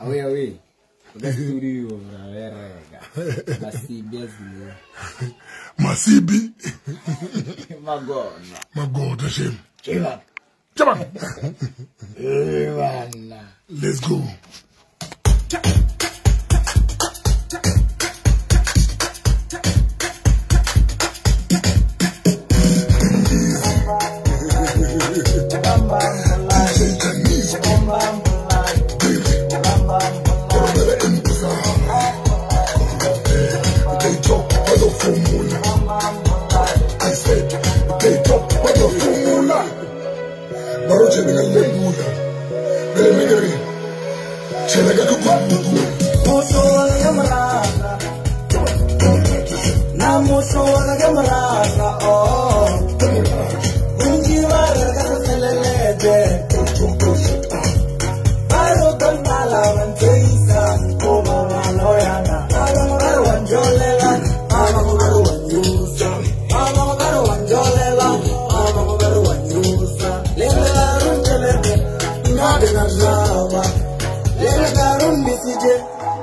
Awe awe. Uga studio braverega. Masibia zile. masibi Magona. magoda shem Chiva. Come eh, on. Ivana. let's go They Kukuku. Muso wanagamaraza na muso wanagamaraza oh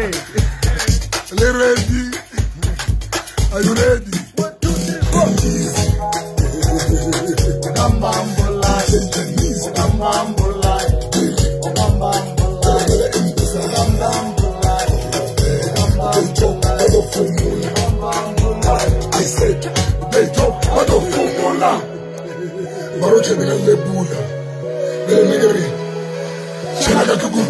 Are you ready? Are you ready? Okambambulai. Okambambulai. Okambambulai. Okambambulai. They talk about the formula. I said, talk about the formula. Baroche nigga lembuya. Bele megere. Chela ga kukuku. Muso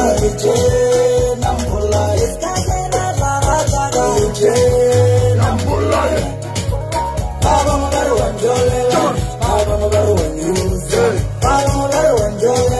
Baba Liche Ambulaye. Baba Magaru Wanjolela Baba Magaru Wanyusa Baba Magaru Wanjolela